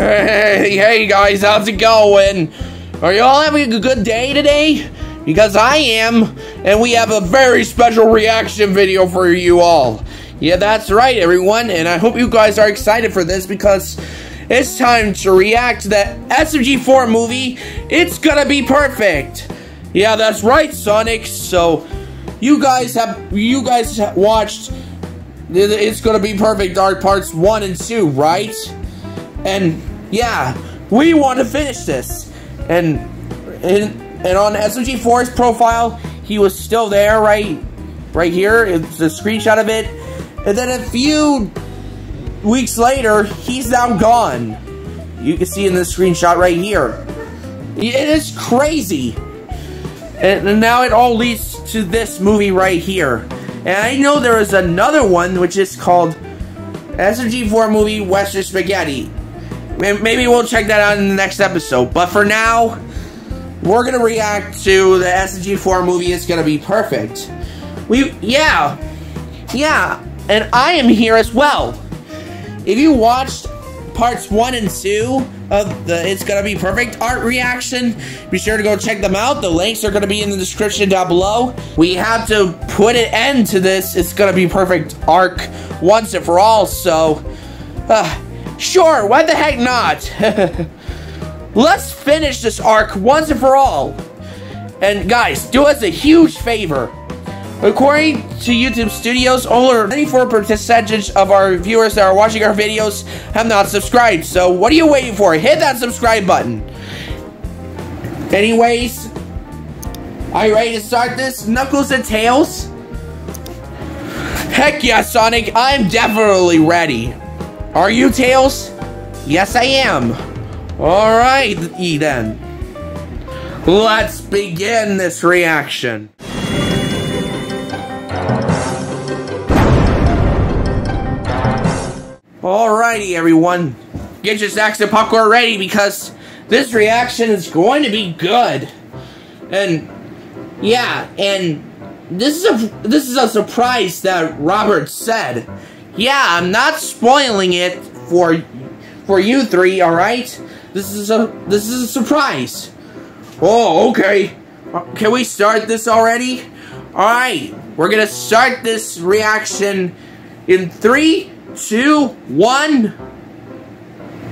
hey, hey guys, how's it going? Are you all having a good day today? Because I am, and we have a very special reaction video for you all. Yeah, that's right, everyone, and I hope you guys are excited for this because it's time to react to the SMG4 movie. It's gonna be perfect. Yeah, that's right, Sonic. So, you guys have you guys watched it's gonna be perfect dark parts one and two right and yeah we want to finish this. And and, and on smg4's profile he was still there right right here. It's a screenshot of it. And then a few weeks later he's now gone. You can see in this screenshot right here. It is crazy. And now it all leads to this movie right here. And I know there is another one which is called SMG4 movie Western Spaghetti. Maybe we'll check that out in the next episode. But for now, we're gonna react to the SG four movie. It's gonna be perfect. We, yeah, yeah, and I am here as well. If you watched parts one and two of the It's Gonna Be Perfect art reaction. Be sure to go check them out. The links are gonna be in the description down below. We have to put an end to this It's Gonna Be Perfect arc once and for all, so... Uh, sure, why the heck not? Let's finish this arc once and for all. And guys, do us a huge favor According to YouTube Studios, only 94% of our viewers that are watching our videos have not subscribed. So what are you waiting for? Hit that subscribe button. Anyways, are you ready to start this? Knuckles and Tails? Heck yeah, Sonic. I'm definitely ready. Are you, Tails? Yes, I am. Alright, then. Let's begin this reaction. Alrighty, everyone. Get your snacks and popcorn ready because this reaction is going to be good. And yeah, and this is a this is a surprise that Robert said. Yeah, I'm not spoiling it for for you three, all right? This is a this is a surprise. Oh, okay. Uh, can we start this already? All right, we're gonna start this reaction in three, two, one.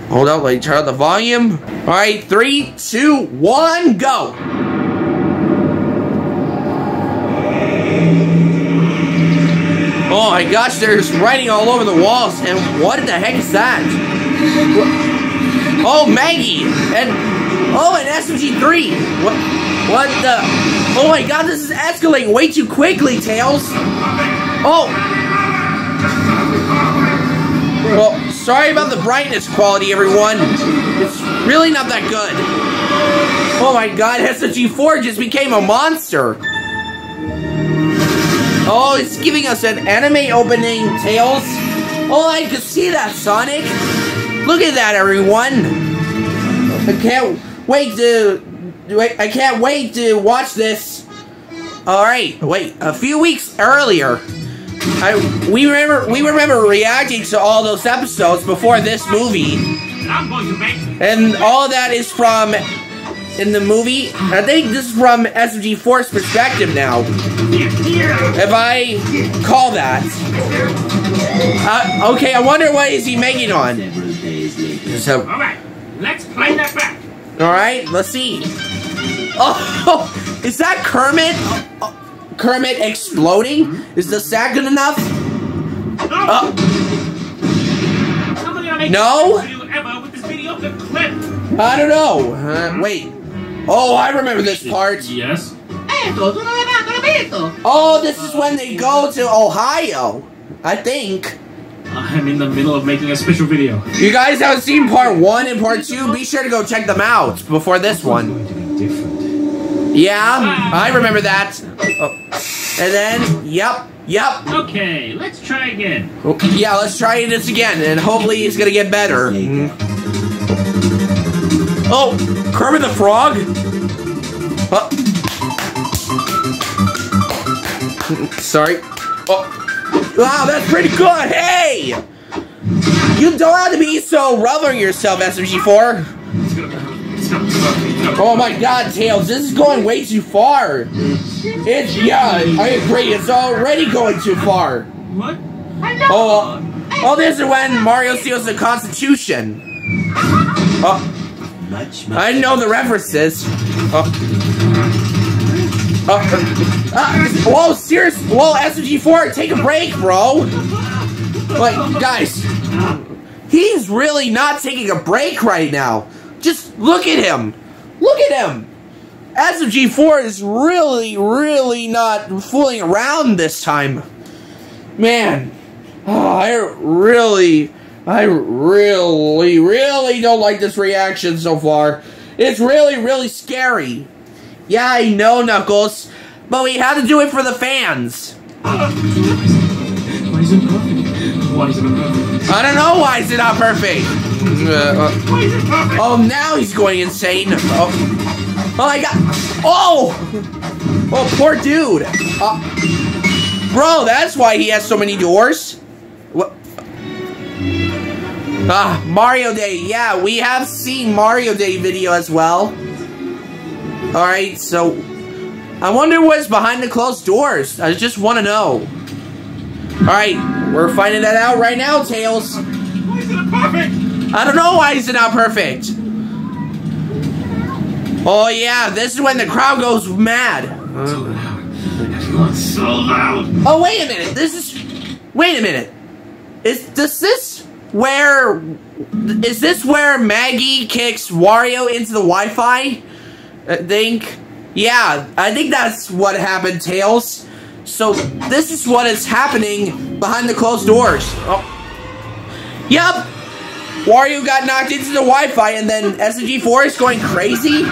Hold up, let me turn up the volume. All right, three, two, one, go. Oh my gosh, there's writing all over the walls, and what the heck is that? Oh, Meggy, and oh, an SMG3. What? What the? Oh my God, this is escalating way too quickly, Tails. Oh. Well, sorry about the brightness quality, everyone. It's really not that good. Oh my god, SMG4 just became a monster. Oh, it's giving us an anime opening, Tails. Oh, I can see that, Sonic. Look at that, everyone. I can't wait to... Wait, I can't wait to watch this. Alright, wait, a few weeks earlier, I we remember we remember reacting to all those episodes before this movie. And all that is from in the movie. I think this is from SMG4's perspective now. If I call that. Uh, okay, I wonder what is he making on. So, Alright, let's play that back. Alright, let's see. Oh, is that Kermit? Oh, Kermit exploding? Is the sack good enough? Uh, no? I don't know. Uh, wait. Oh, I remember this part. Yes. Oh, this is when they go to Ohio. I think. I'm in the middle of making a special video. You guys haven't seen part one and part two? Be sure to go check them out before this one. Yeah, I remember that. Oh. And then, yep, yep. Okay, let's try again. Okay, yeah, let's try this again, and hopefully it's gonna get better. Oh, Kermit the Frog? Oh. Sorry. Oh. Wow, that's pretty good. Hey! You don't have to be so on yourself, SMG4. It's gonna be perfect. It's gonna be perfect. It's gonna be Oh my god, Tails, this is going way too far. It's, yeah, I agree, it's already going too far. What? Oh, oh, this is when Mario steals the Constitution. Oh, Much, much. I know the references. Oh. Oh, uh, whoa, serious? Whoa, SMG4, take a break, bro. Like, guys, he's really not taking a break right now. Just look at him. Look at him. SMG4 is really, really not fooling around this time. Man, oh, I really, I really, really don't like this reaction so far. It's really, really scary. Yeah, I know, Knuckles, but we had to do it for the fans. Why is it perfect? Why is it perfect? I don't know why is it not perfect. Uh, uh, Why is it perfect? oh, now he's going insane. Oh, oh my god. Oh! Oh, poor dude. Uh, bro, that's why he has so many doors. What? Ah, Mario Day. Yeah, we have seen Mario Day video as well. Alright, so... I wonder what's behind the closed doors. I just want to know. Alright, we're finding that out right now, Tails. Why is it not perfect? I don't know why is it not perfect. Oh yeah, this is when the crowd goes mad. So loud. Everyone's so loud. Oh wait a minute, this is. Wait a minute. Is does this where? Is this where Meggy kicks Wario into the Wi-Fi? I think. Yeah, I think that's what happened, Tails. So this is what is happening behind the closed doors. Oh. Yup. Wario got knocked into the Wi-Fi and then SMG4 is going crazy?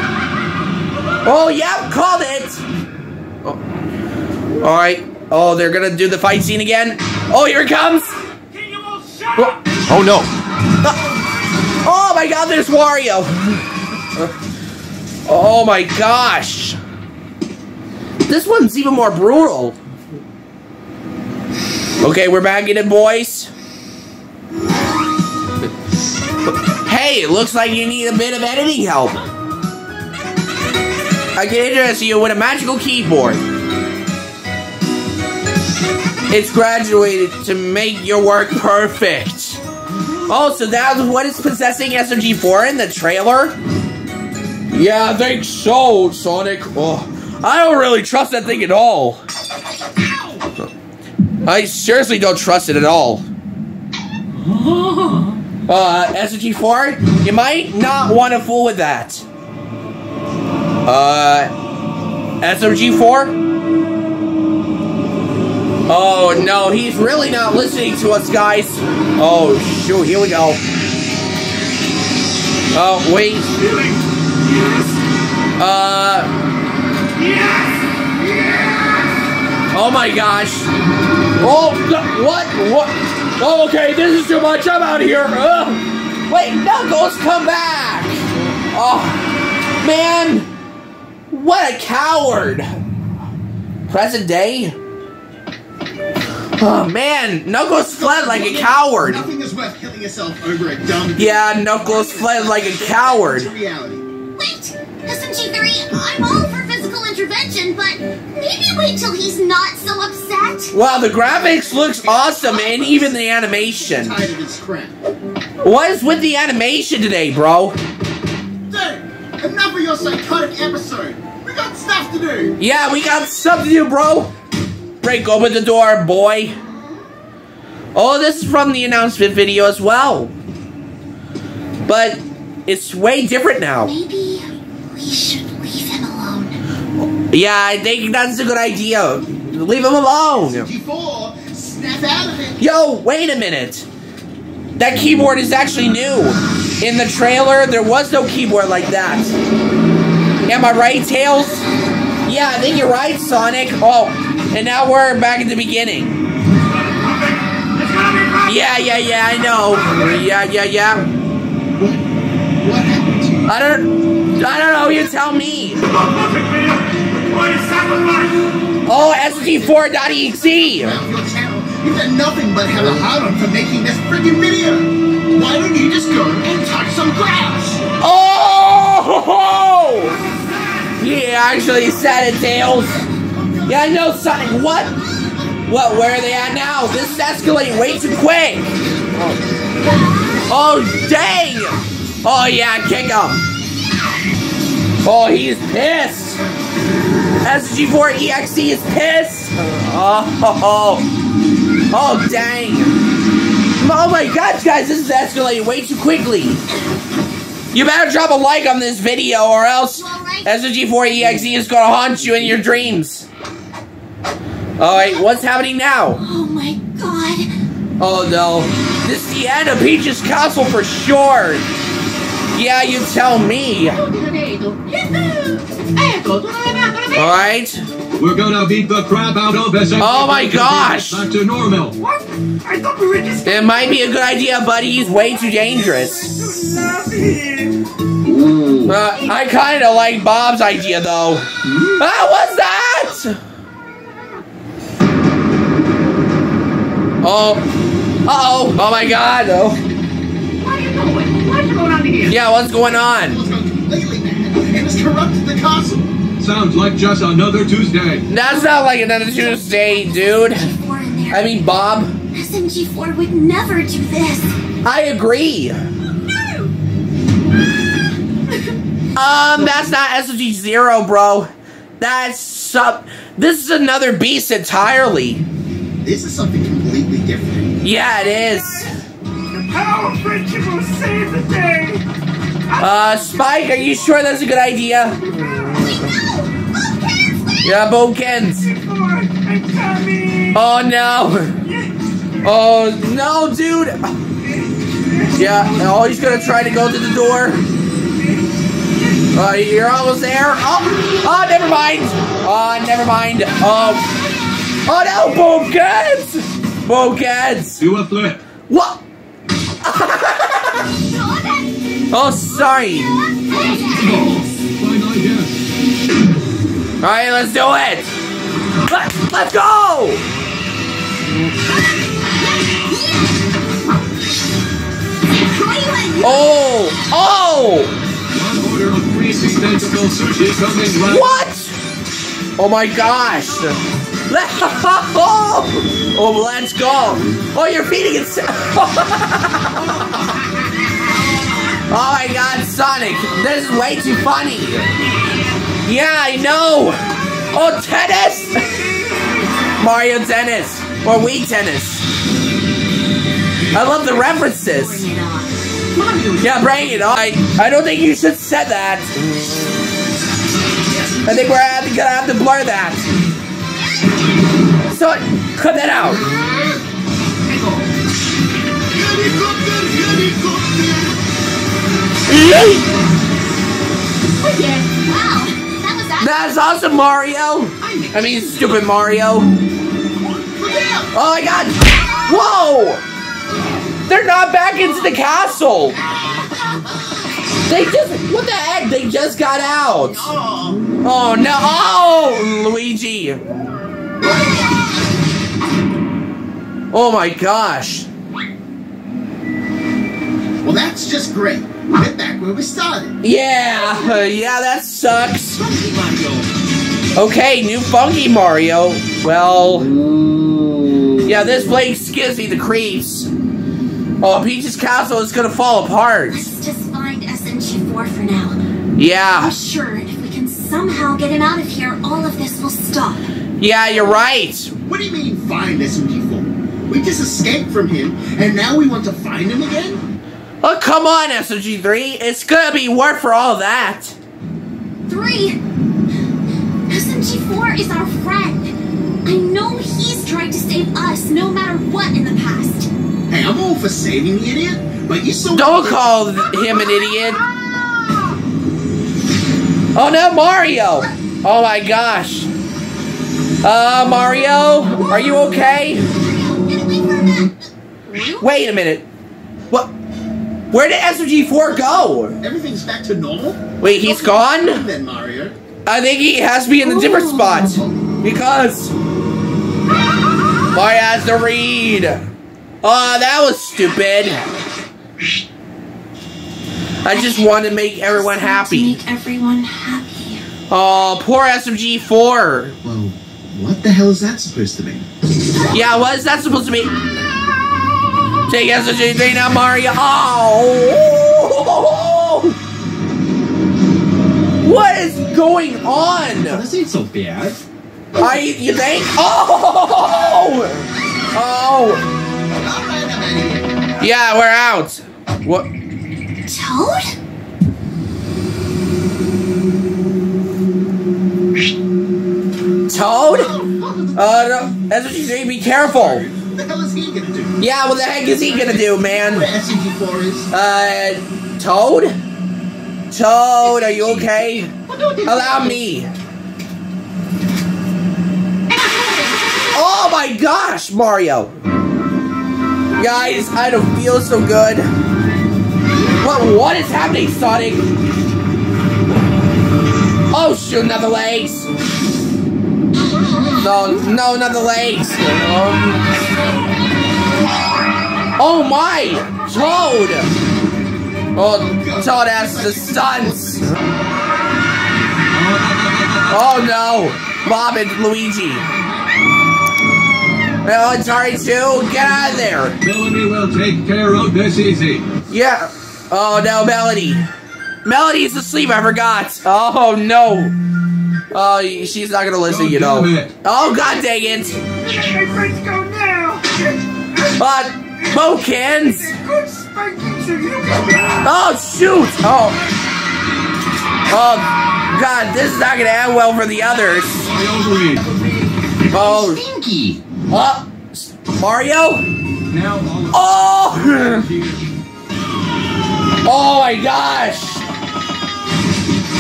Oh, yep, called it! Oh. Alright. Oh, they're gonna do the fight scene again? Oh, here it comes! Oh no! Uh, oh my god, there's Wario! Uh, oh my gosh! This one's even more brutal. Okay, we're back in it, boys. Hey, it looks like you need a bit of editing help. I can interest you with a magical keyboard. It's graduated to make your work perfect. Oh, so that's what is possessing SMG4 in the trailer? Yeah, I think so, Sonic. Oh, I don't really trust that thing at all. I seriously don't trust it at all. Uh, SMG4, you might not want to fool with that. Uh, SMG4? Oh no, he's really not listening to us, guys. Oh shoot, here we go. Oh, wait. Uh, oh my gosh. Oh, no, what? What? Oh, okay, this is too much. I'm out of here. Ugh. Wait, Knuckles, come back. Oh, man. What a coward. Present day? Oh, man. Knuckles fled like a coward. Nothing is worth killing yourself over a dumb. Yeah, Knuckles fled like a coward. Wait! SMG3, I'm all for physical intervention, but maybe wait till he's not so upset. Wow, the graphics looks awesome and even the animation. Tired of this crap. What is with the animation today, bro? Dude, enough of your psychotic episode. We got stuff to do. Yeah, we got stuff to do, bro. Break open the door, boy. Oh, this is from the announcement video as well. But it's way different now. Maybe we should leave him alone. Yeah, I think that's a good idea. Leave him alone. G4, snap out of it. Yo, wait a minute. That keyboard is actually new. In the trailer, there was no keyboard like that. Am I right, Tails? Yeah, I think you're right, Sonic. Oh, and now we're back at the beginning. It's gonna be perfect. Yeah, yeah, yeah, I know. Yeah, yeah, yeah. What happened to you? I don't, I don't know. You tell me. Perfect video. What is sacrifice? Oh, SG4.exe. Out of your channel. You've done nothing but have a hard on for making this freaking video. Why don't you just go and touch some grass? Oh! Actually said it, Tails. Yeah, I know, Sonic. What? What? Where are they at now? This is escalating way too quick. Oh, dang! Oh yeah, kick him. Oh, he's pissed. SG4 EXE is pissed. Oh, oh, oh, oh, dang. Oh my gosh, guys, this is escalating way too quickly. You better drop a like on this video or else SG4EXE is gonna haunt you in your dreams. Alright, what's happening now? Oh my god. Oh no. This is the end of Peach's castle for sure. Yeah, you tell me. Alright. We're gonna beat the crap out of SMG. Oh my gosh. Back to normal. What? I thought we were just It might be a good idea, but he's way too dangerous. Ooh. Uh, I kind of like Bob's idea, though. Ah, what's that? Oh. Uh-oh. Oh, my God. Oh. What are you doing? What's going on here? Yeah, what's going on? It's gone completely mad and has corrupted the castle. Sounds like just another Tuesday. That's not like another Tuesday, dude. Four in there. I mean, Bob. SMG4 would never do this. I agree. Um, that's not SSG Zero, bro. That's sub. This is another beast entirely. This is something completely different. Yeah, it is. The power of friendship will save the day. Uh, Spike, are you sure that's a good idea? Wait! Both hands! Yeah, Boopkins. Before Oh no. Oh no, dude. Yeah, oh, he's gonna try to go to the door. Uh, you're almost there. Oh, oh, never mind. Oh, never mind. Oh, oh no, Boopkins. Boopkins. Do a flip. What? Oh, sorry. All right, let's do it. Let, let's go. Oh, oh. What? Oh my gosh. oh, let's go. Oh, you're feeding it. oh my god, Sonic. This is way too funny. Yeah, I know. Oh, tennis. Mario tennis. Or Wii tennis. I love the references. Yeah, on. I, I don't think you should say that. I think we're gonna have to blur that. So, cut that out. Wow, that was that. That's awesome, Mario. I mean, stupid Mario. Oh my god. Whoa. They're not back into the castle. They just, what the heck? They just got out. Oh no. Oh, Luigi. Oh my gosh. Well, that's just great. We're back where we started. Yeah, uh, yeah, that sucks. Okay, new Funky Mario. Well, yeah, this Blake me the creeps. Oh, Peach's castle is gonna fall apart. Let's just find SMG4 for now. Yeah, I'm sure if we can somehow get him out of here, all of this will stop. yeah, you're right. What do you mean find SMG4? We just escaped from him, and now we want to find him again? Oh, come on, SMG3. It's gonna be worth for all that. Three! SMG4 is our friend. I know he's tried to save us no matter what in the past. All for saving the idiot, but you saw Don't call him an idiot. Oh no, Mario! Oh my gosh. Uh, Mario, are you okay? Get away from that! Wait a minute. What? Where did SMG4 go? Everything's back to normal? Wait, he's gone? Then, Mario. I think he has to be in a different spot. Because Mario has to read. Oh, that was stupid. I just want to make everyone To happy. make everyone happy. Oh, poor SMG4. Well, what the hell is that supposed to mean? Yeah, what is that supposed to be? Take SMG3 now, Mario. Oh! What is going on? This ain't so bad. I, you think? Oh! Oh! Alright, I'm out of here. Yeah, we're out. What? Toad? Toad? Uh, no, SMG3, be careful. What the hell is he gonna do? Yeah, what the heck is he gonna do, man? SMG4 is? Uh, Toad? Toad, are you okay? Allow me. Oh my gosh, Mario! Guys, I don't feel so good. What? What is happening, Sonic? Oh shoot, not the legs. No, no, not the legs. Oh my, Toad! Oh, Toad has the stunts. Oh no, Bob and Luigi. Oh, it's alright too. Get out of there. Melody will take care of this easy. Yeah. Oh no, Melody. Melody's asleep. I forgot. Oh no. Oh, she's not gonna listen. You know. It. Oh god dang it. Hey, let's go now! But Boopkins. Good spankings Oh shoot. Oh. Oh god, this is not gonna end well for the others. Oh. Stinky! Uh, Mario. Now Oh. Oh my gosh.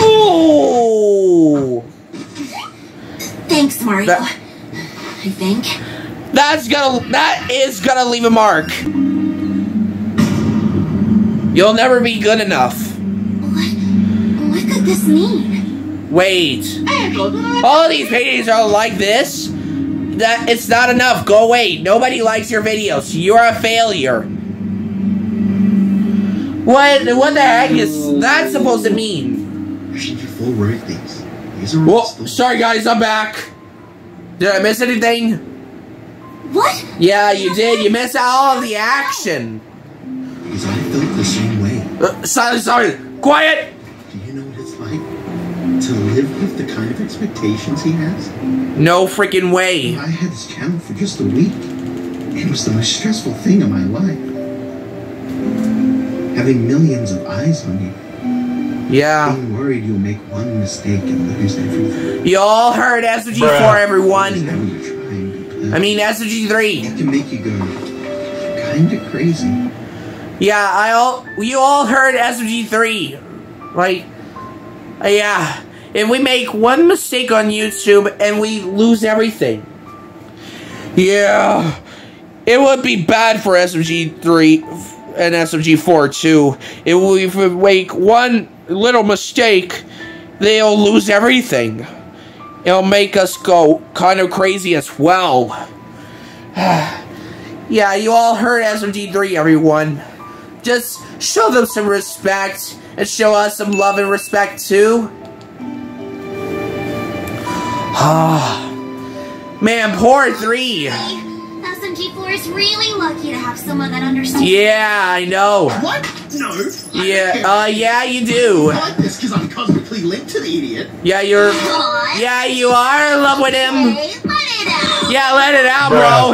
Ooh. Thanks, Mario. That- I think. That's gonna that is gonna leave a mark. You'll never be good enough. What? What could this mean? Wait. All of these paintings are like this. That it's not enough. Go away. Nobody likes your videos. You're a failure. What what the heck is that supposed to mean? SMG4 wrote these. These are Well, sorry guys, I'm back. Did I miss anything? What? Yeah, you did. You missed out all the action. Because I felt the same way. Uh, silence, sorry. Quiet. Do you know what it's like? To live with the kind of expectations he has? No freaking way. I had this channel for just a week. It was the most stressful thing in my life. Having millions of eyes on you. Yeah. Being worried you'll make one mistake and lose everything. You all heard SG4, everyone. you're trying to be I mean SG3. It can make you go kinda crazy. Yeah, I all you all heard SG3. Like, uh, yeah. If we make one mistake on YouTube and we lose everything. Yeah. It would be bad for SMG3 and SMG4 too. It if we make one little mistake, they'll lose everything. It'll make us go kind of crazy as well. yeah, you all heard SMG3, everyone. Just show them some respect and show us some love and respect too. Ah, man, poor three. SMG4 is really lucky to have someone that understands. Yeah, I know. What? No. Yeah, uh, yeah, you do. I like this because I'm cosmically linked to the idiot. Yeah, you're. Aw, Yeah, you are in love with him. Hey, let it out. Yeah, let it out, bro.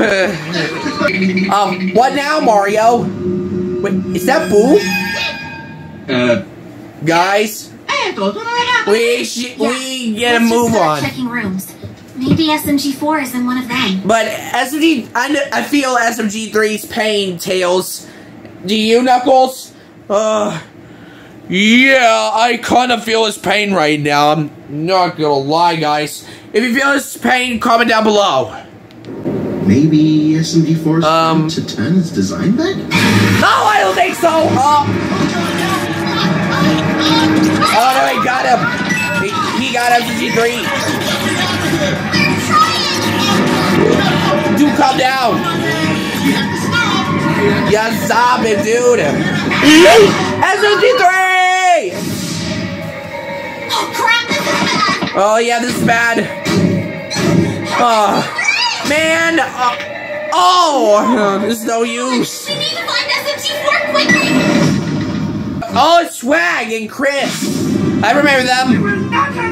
um, what now, Mario? Wait, is that Boo? Uh, Guys, we sh- we get a Let's just move start on. Checking rooms. Maybe SMG4 is in one of them. But SMG, I, kn- I feel SMG3's pain, Tails. Do you, Knuckles? Uh, yeah, I kind of feel his pain right now. I'm not gonna lie, guys. If you feel his pain, comment down below. Maybe SMG4 is Um. trying to turn his design back? No, I don't think so. Uh, oh no, he got him. He, he got SMG3. Do calm down. Yeah, stop it, dude. SMG3! Oh crap, this is bad! Oh yeah, this is bad. Oh, man. Uh, oh, this is no use. We need to find SMG4 quickly! Oh, it's Swag and Chris. I remember You them.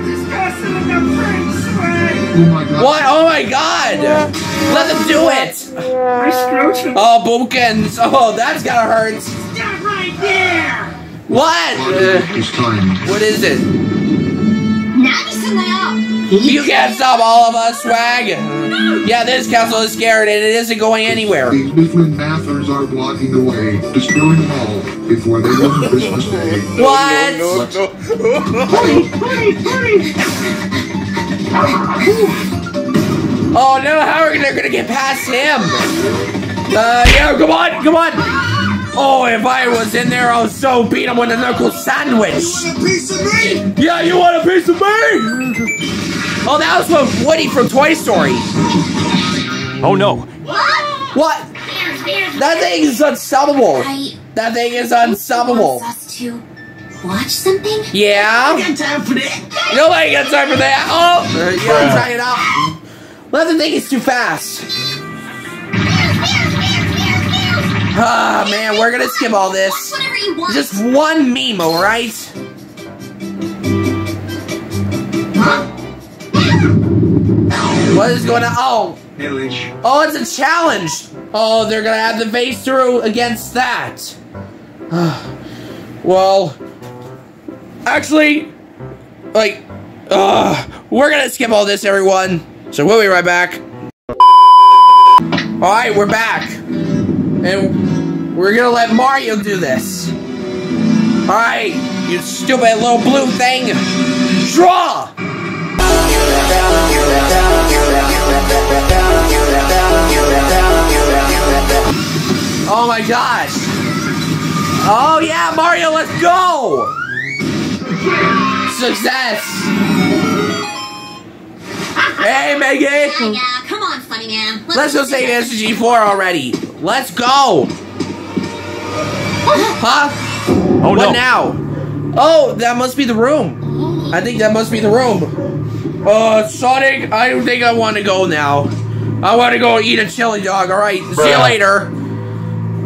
Oh what? Oh my god! Let them do it! My scrotum. Oh, Boopkins. Oh, that's gotta hurt. Stop right there! What? What is it? You can't stop all of us, swag! Yeah, this castle is scared and it isn't going anywhere. These Lutheran bathers are blocking the way, destroying them all before they leave Christmas Day. What? No, no, no. hurry, hurry, hurry! Oh no, how are they gonna get past him? Uh, yeah, come on, come on. Oh, if I was in there, I'll so beat him with a knuckle sandwich. You want a piece of me? Yeah, you want a piece of me? Oh, that was from Woody from Toy Story. Oh no. What? What? Bears, bears, That thing is unstoppable. I That thing is unstoppable. Wants us to watch something? Yeah? Got time for that? Nobody got time for that. Oh! Uh, you gotta try it out. Well, the thing is too fast. Ah, man, we're gonna skip all this. whatever you want. Just one meme, alright? What is going on? Oh, Hey, Lynch. oh, it's a challenge. Oh, they're gonna have the face through against that. well, actually, like, uh, we're gonna skip all this, everyone. So we'll be right back. All right, we're back, and we're gonna let Mario do this. All right, you stupid little blue thing, draw. Oh my gosh. Oh yeah, Mario, let's go! Success! Hey, Megan! Yeah, yeah, come on, funny man. Let's go save SG4 already. Let's go! Huh? Oh what no. now? Oh, that must be the room. I think that must be the room. Uh, Sonic, I don't think I want to go now. I want to go eat a chili dog. All right, see you later.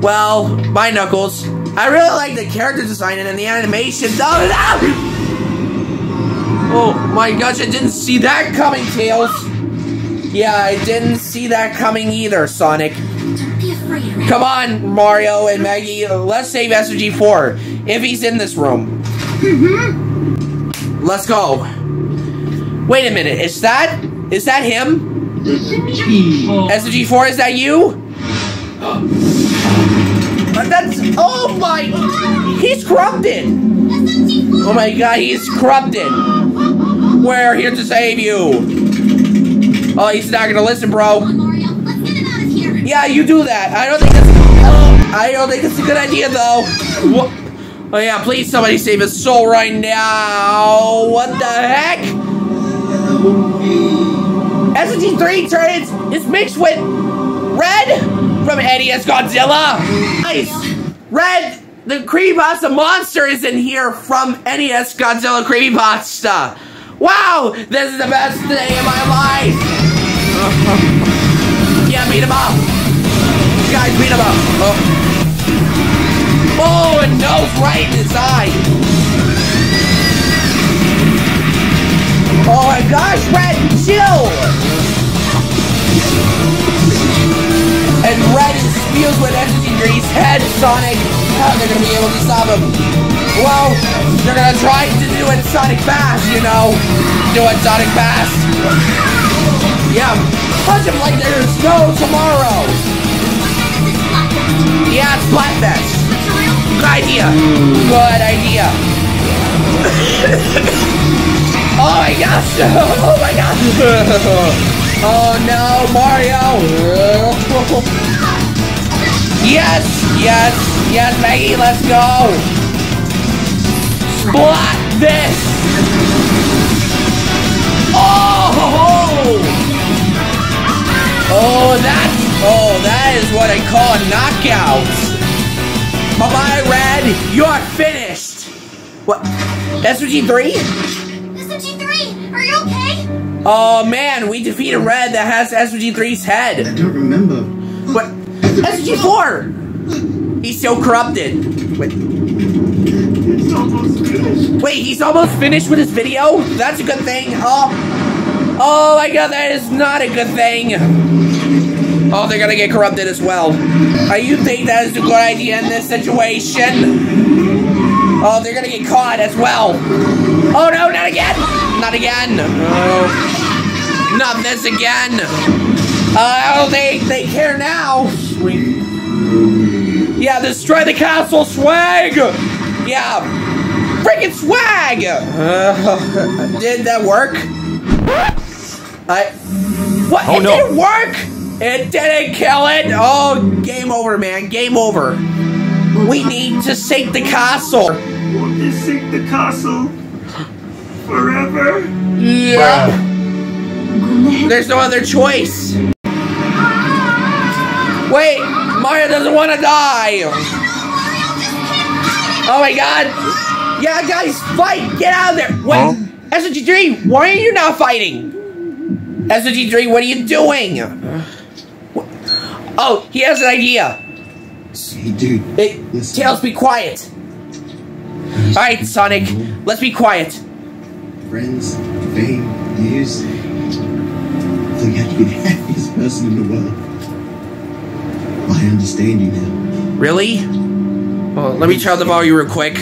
Well, bye, Knuckles. I really like the character design and the animation. Oh my gosh, I didn't see that coming, Tails. Yeah, I didn't see that coming either, Sonic. Afraid, Come on, Mario and Meggy. Let's save SG4 if he's in this room. Let's go. Wait a minute. Is that is that him? SG4, is that you? Oh my! He's corrupted. Oh my god, he's corrupted. We're here to save you. Oh, he's not gonna listen, bro. Come on, Mario. Let's get him out of here. Yeah, you do that. I don't think that's. Oh, I don't think it's a good idea, though. What? Oh yeah, please somebody save his soul right now. What the heck? SG3 turns is mixed with Red from NES Godzilla. Nice. Red, the Creepypasta monster is in here from NES Godzilla Creepypasta. Wow, this is the best day of my life. yeah, beat him up. Guys, beat him up. Oh, oh and nose right in his eye. Oh my gosh, Red, chill! And Red fused with Entity Grease head, Sonic. How they're gonna be able to stop him? Well, they're gonna try to do it Sonic fast, you know. Do it Sonic fast. Yeah, punch him like there's no tomorrow. Yeah, it's Splatfest. Good idea. Good idea. oh my gosh. Oh my gosh. Oh no, Mario. Yes, yes, yes, Meggy, let's go. Splat this. Oh! Oh, that's, oh, that is what I call a knockout. Bye bye, Red. You're finished. What? SG3? SMG3, are you okay? Oh man, we defeated Red that has SG3's head. I don't remember. What? SG4! He's so corrupted. Wait, finished. wait, he's almost finished with his video? That's a good thing. Oh, oh my god, that is not a good thing. Oh, they're gonna get corrupted as well. Uh, you think that is a good idea in this situation? Oh, they're gonna get caught as well. Oh no, not again! Not again! Oh, not this again! Uh, oh, they, they care now! Sweet. Yeah, destroy the castle, swag! Yeah, freaking swag! Uh, did that work? I. What? Oh, it no. didn't work! It didn't kill it! Oh, game over, man. Game over. We need to sink the castle. Won't this sink the castle forever? Yeah. There's no other choice. Wait, Mario doesn't want to die. Oh my god. Yeah, guys, fight. Get out of there. Wait, Huh? SG3, why are you not fighting? SG3, what are you doing? Oh, he has an idea. Hey, dude. Hey. Tails, be quiet. Alright, Sonic, let's be quiet. Friends, fame, news. So you have to be the happiest person in the world. I understand you now. Really? Well, let me turn the volume real quick.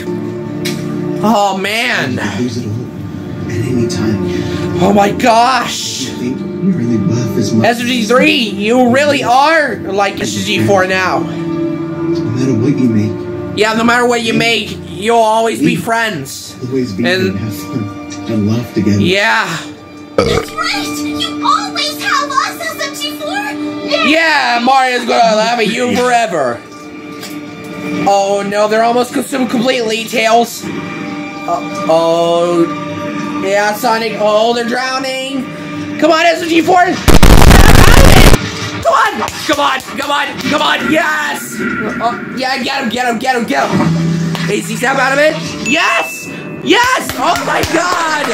Oh man! could lose it all at any time. Oh my gosh! really worth as much. SG3, you really are like SG4 now. No matter what you make, Yeah, no matter what you make, you'll always be friends. always be And- and laugh together. Yeah. Right! You always have us, SMG4! Yeah, Mario's gonna laugh at you forever. Oh no, they're almost consumed completely, Tails. Uh, oh. Yeah, Sonic. Oh, they're drowning. Come on, SG4. Come on! Come on! Come on! Come on! Yes! Oh, yeah, get him! Get him! Get him! Get him! Is he snap out of it? Yes! Yes! Oh my god!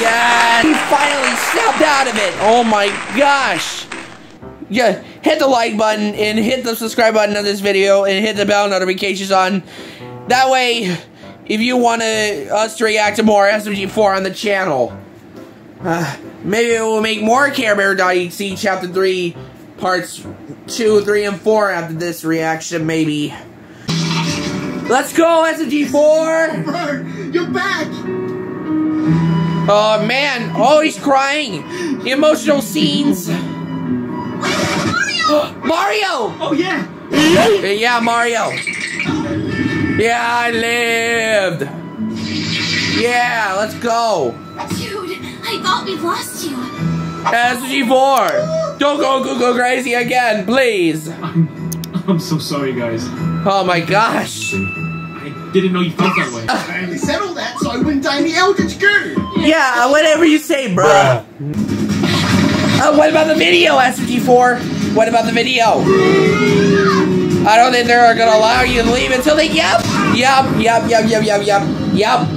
Yes! He finally snapped out of it! Oh my gosh! Yeah, hit the like button and hit the subscribe button on this video and hit the bell notifications on. That way, if you want us to react to more SMG4 on the channel, uh, maybe we'll make more Care Bear .exe Chapter 3 Parts 2, 3, and 4 after this reaction, maybe. Let's go, SMG4! Bro, you're back! Oh man, oh he's crying! The emotional scenes! Mario! Mario! Oh yeah! Yeah, Mario. Yeah, I lived. Yeah, let's go. Dude, I thought we'd lost you. SG4. Don't go go go crazy again, please. I'm, I'm so sorry, guys. Oh my gosh. I didn't know you felt that way. I only all that so I wouldn't die in the Eldritch Goo. Yeah, uh, whatever you say, bruh. Uh, what about the video, SG4? What about the video? I don't think they're gonna allow you to leave until they. Yep! Yep, yep, yep, yep, yep, yep, yep.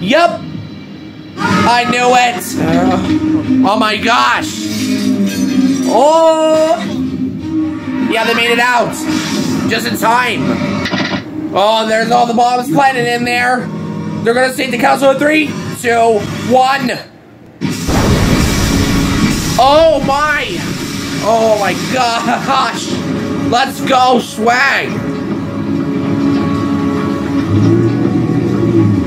Yep! I knew it! Uh, oh my gosh! Oh! Yeah, they made it out! Just in time. Oh, there's all the bombs planted in there. They're gonna sink the council in three, two, one. Oh my! Oh my gosh! Let's go, swag!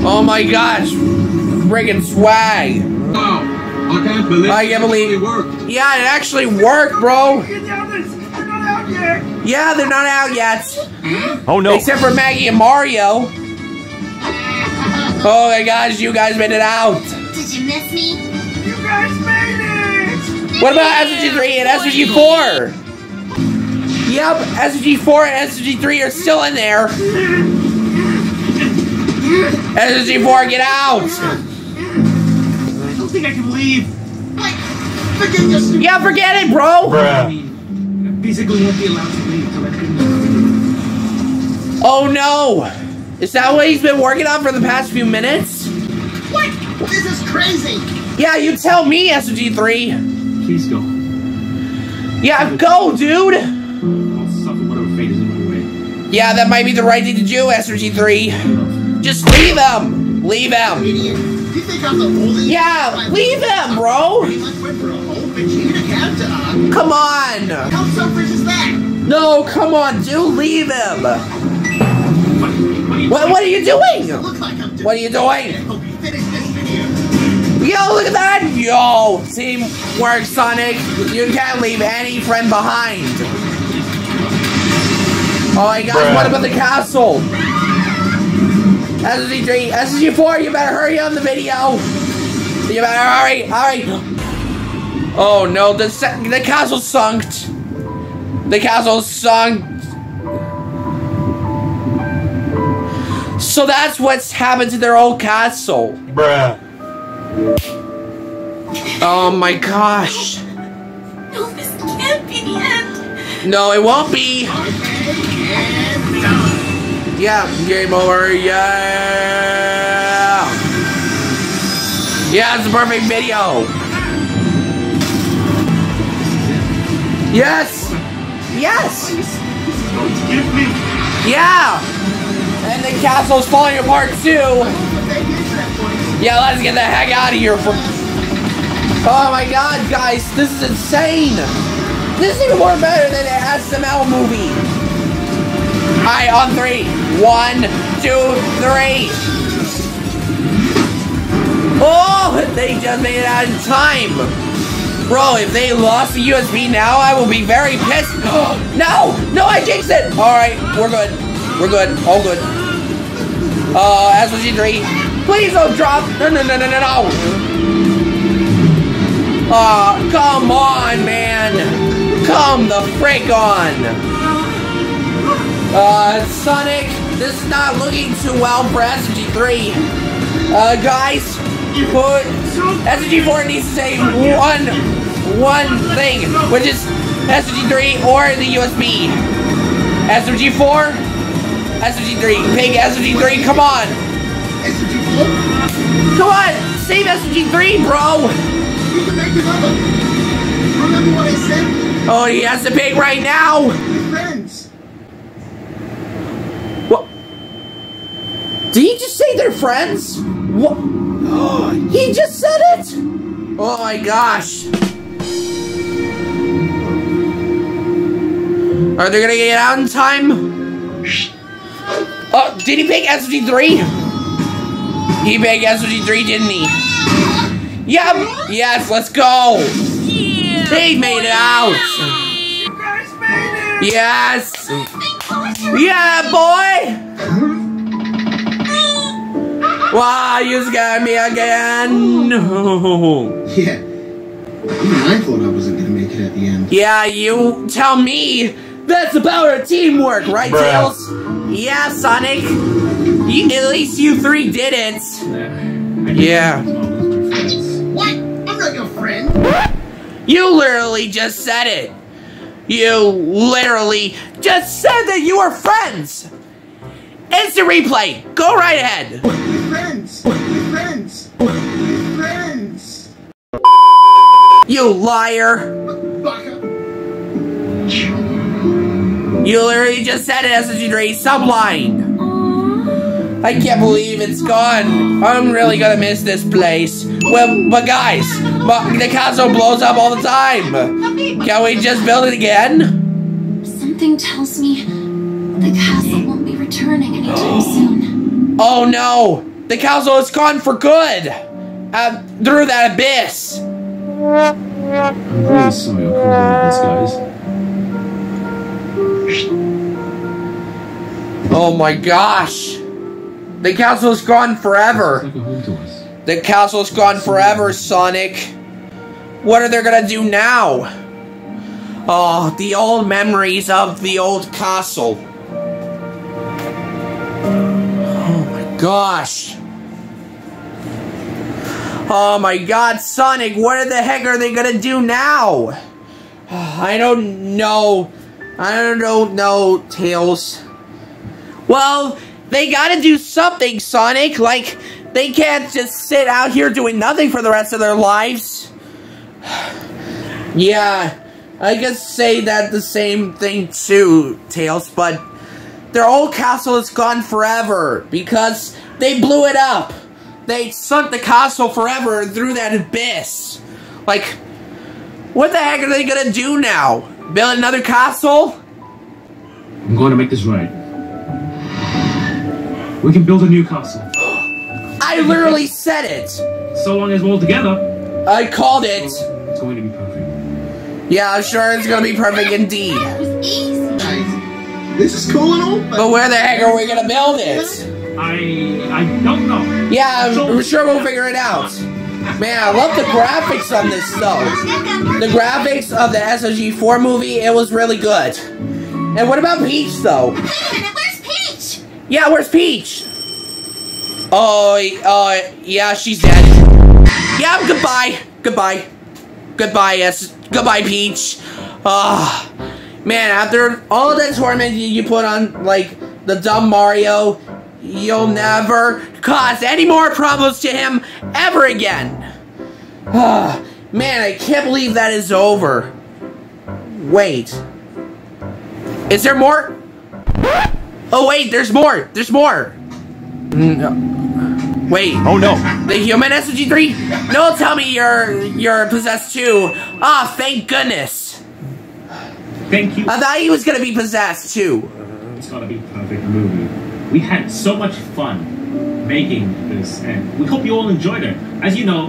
Oh my gosh! Friggin' swag! Wow, I can't believe I can't it believe- actually worked. Yeah, it actually worked, bro! Get the others! They're not out yet! Yeah, they're not out yet. Oh no. Except for Meggy and Mario. Oh my gosh, you guys made it out! Did you miss me? You guys made it! What about SG3 and SG4? Yep, SG4 and SG3 are still in there. SG4, get out! I don't think I can leave. Like, forget your. Yeah, forget it, bro! I mean, I basically won't be allowed to Oh no! Is that what he's been working on for the past few minutes? What? This is crazy. Yeah, you tell me, SG3. Please go. Yeah, go, dude! I'll suffer whatever fate is in my way. Yeah, that might be the right thing to do, SG3. Just leave him! Leave him! Idiot. You think I'm the only? Yeah, leave him, bro! Pretty went for a whole Vegeta character arc. Come on! How selfish is that? No, come on, dude, leave him! What, what are you What, what are you doing? Like doing. What are you doing? Hope you finish this video. Yo, look at that! Yo, teamwork, Sonic. You can't leave any friend behind. Oh my god, Bruh. what about the castle? SMG3, SMG4, you better hurry on the video. You better hurry, hurry. Oh no, the the castle sunk. The castle sunk. So that's what's happened to their old castle. Bruh. Oh my gosh. No, this can't be the end. No, it won't be. Yeah, game over. Yeah. Yeah, it's a perfect video. Yes. Yes. Give me. Yeah. And the castle's falling apart too. Yeah, let's get the heck out of here from. Oh my god, guys, this is insane. This is even more better than the SML movie. Alright, on three. One, two, three. Oh, they just made it out in time. Bro, if they lost the USB now, I will be very pissed. no, no, I jinxed it. All right, we're good. We're good. All good. Uh, SMG3, please don't drop. No, no, no, no, no, no. Aw, come on, man. Come the frick on. Uh, Sonic, this is not looking too well for SG3. Uh, guys, put SG4 needs to say one, one thing, which is SG3 or the USB. SG4, SG3, pick SG3, come on. Come on, save SG3, bro. Oh, he has to pick right now. Friends. What? Did he just say they're friends? What? Oh, he just said it? Oh my gosh. Are they gonna get out in time? Oh, did he pick SG3? He picked SG3, didn't he? Yep. Yes, let's go. They made it out. You guys made it! Yes. Yeah, boy. Wow, you scared me again. Yeah. Even I thought I wasn't gonna make it at the end. Yeah, you tell me. That's the power of teamwork, right, Bruh. Tails? Yeah, Sonic. You, at least you three did it. Yeah. What? I'm not your friend. You literally just said it. You literally just said that you were friends. Instant replay. Go right ahead. We're friends. We're friends. We're friends. You liar. Baka. You literally just said it, SMG3 subline. I can't believe it's gone. I'm really gonna miss this place. Well, but guys, but the castle blows up all the time. Can we just build it again? Something tells me the castle won't be returning anytime soon. Oh no, the castle is gone for good. Uh, through that abyss. I'm really sorry I caused all this, guys. Oh my gosh. The castle is gone forever. It's like a home to us. The castle's gone forever, Sonic. What are they gonna do now? Oh, the old memories of the old castle. Oh my gosh. Oh my god, Sonic, what the heck are they gonna do now? I don't know. I don't know, Tails. Well, they gotta do something, Sonic. Like, they can't just sit out here doing nothing for the rest of their lives. yeah, I guess say that the same thing too, Tails, but their old castle is gone forever because they blew it up. They sunk the castle forever through that abyss. Like, what the heck are they gonna do now? Build another castle? I'm going to make this right. We can build a new castle. I literally said it. So long as we're all together, I called it. it's going to be perfect. Yeah, I'm sure it's gonna be perfect indeed. That was easy. Guys, this is cool and all, but But where the heck are we gonna build it? I I don't know. Yeah, I'm I'm sure we'll figure it out. Man, I love the graphics on this though. The graphics of the SMG4 movie, it was really good. And what about Peach though? Wait a minute, where's Peach? Yeah, where's Peach? Oh, uh, yeah, she's dead. Yeah, goodbye. Goodbye. Goodbye, yes. Goodbye, Peach. Ah, man, after all that torment you put on, like, the dumb Mario, you'll never cause any more problems to him ever again. Ah, man, I can't believe that is over. Wait. Is there more? Oh, wait, there's more. There's more. No. Wait. Oh no! The human SG3? No, tell me you're you're possessed too. Ah, thank goodness. Thank you. I thought he was gonna be possessed too. It's gonna be a perfect movie. We had so much fun making this, and we hope you all enjoyed it. As you know,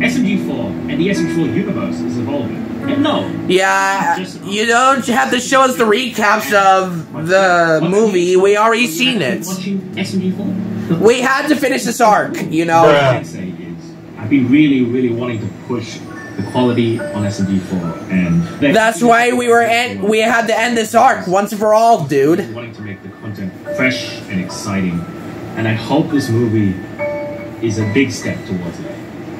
SMG4 and the SMG4 universe is evolving. And no, Yeah, you don't have to show us the recaps of the movie. We already seen it. Watching SMG4. We had to finish this arc, you know. What I can say is, I've been really, really wanting to push the quality on SMG4, and That's why we were en- we had to end this arc once and for all, dude. Wanting to make the content fresh and exciting. And I hope this movie is a big step towards it.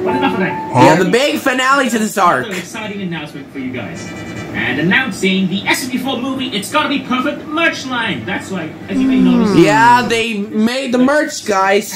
But enough of that. Yeah, the big finale to this arc. Another exciting announcement for you guys. And announcing the SMG4 movie, It's Gotta Be Perfect merch line. That's right, as you may hmm. notice. Yeah, they made the merch, guys.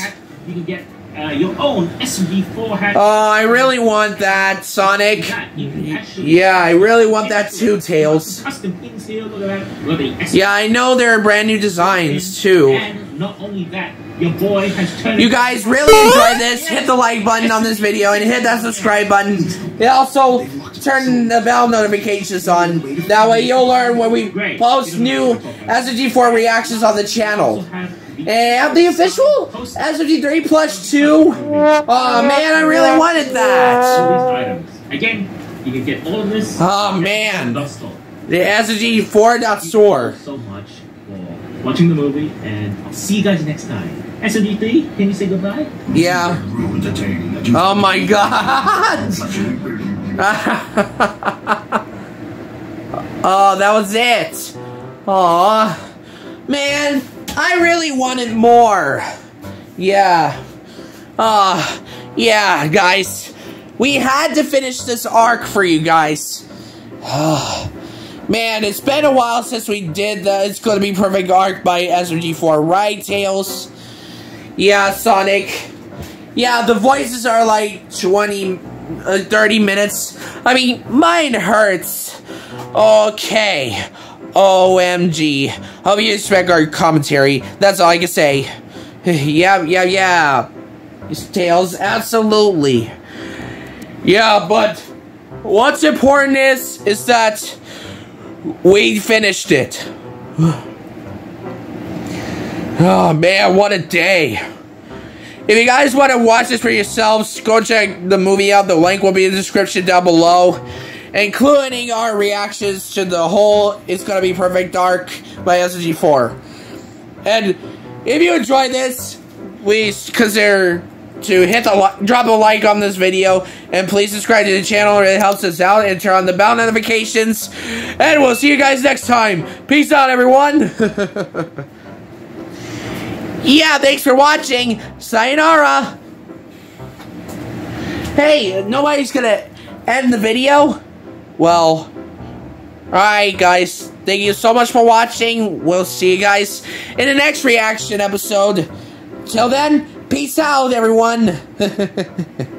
You can get uh, your own SMG4 hat. Oh, I really want that, Sonic. That you can actually- Yeah, I really want that too, Tails. Custom pins here, look at that. Look at the SMG Yeah, I know there are brand new designs too. And not only that, your boy has turned. You guys really enjoyed this, hit the like button on this video and hit that subscribe button. And also, turn the bell notifications on. That way you'll learn when we post new SG4 reactions on the channel. Eh, and the official SG3 Plus 2. Oh man, I really wanted that. All these items. Again, you can get all of this. Oh man. The SG4.store. so much for watching the movie, and I'll see you guys next time. SMG3, can you say goodbye? Yeah. Ruined the day that you Oh my god. oh, that was it. Aw. Man, I really wanted more. Yeah. Ah, yeah, guys. We had to finish this arc for you guys. Ah. Man, it's been a while since we did the It's Gonna Be Perfect arc by SMG4, right, Tails? Yeah, Sonic. Yeah, the voices are like 20, uh, 30 minutes. I mean, mine hurts. Okay. OMG. Hope you respect our commentary. That's all I can say. yeah, yeah, yeah. Tails, absolutely. Yeah, but what's important is, is that we finished it. Oh man, what a day. If you guys want to watch this for yourselves, go check the movie out. The link will be in the description down below. Including our reactions to the whole It's Gonna Be Perfect Dark by SG4. And if you enjoyed this, please consider to hit the drop a like on this video and please subscribe to the channel. It helps us out and turn on the bell notifications. And we'll see you guys next time. Peace out, everyone. yeah, thanks for watching. Sayonara. Hey, nobody's gonna end the video? Well, alright, guys. Thank you so much for watching. We'll see you guys in the next reaction episode. Till then, peace out, everyone.